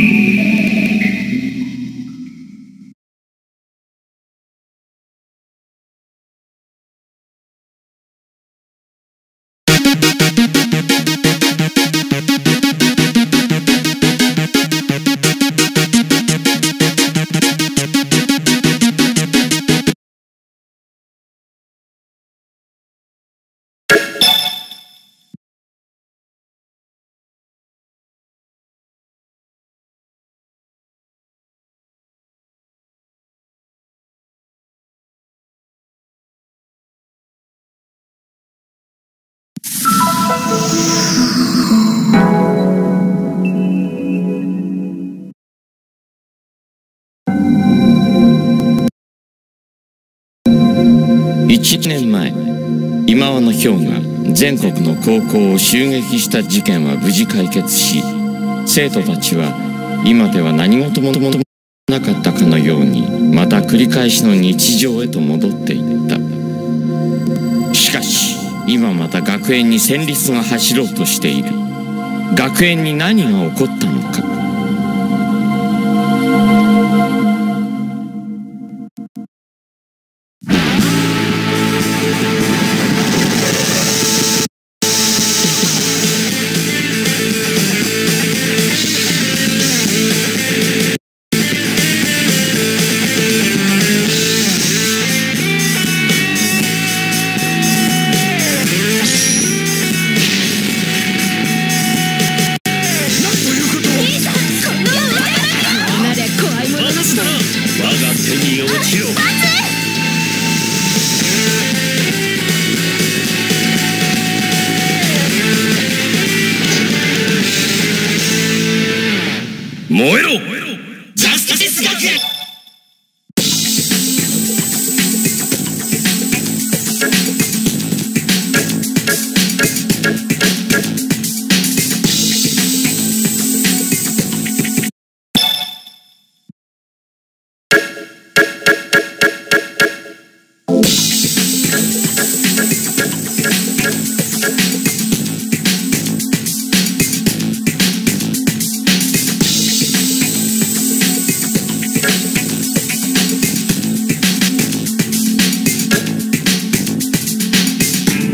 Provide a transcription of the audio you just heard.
Mm-hmm. 1年前今和のヒョウが全国の高校を襲撃した事件は無事解決し生徒たちは今では何事もなかったかのようにまた繰り返しの日常へと戻っていった。しかし今また学園に戦慄が走ろうとしている。学園に何が起こったのか。燃えろ！ジャスティス学園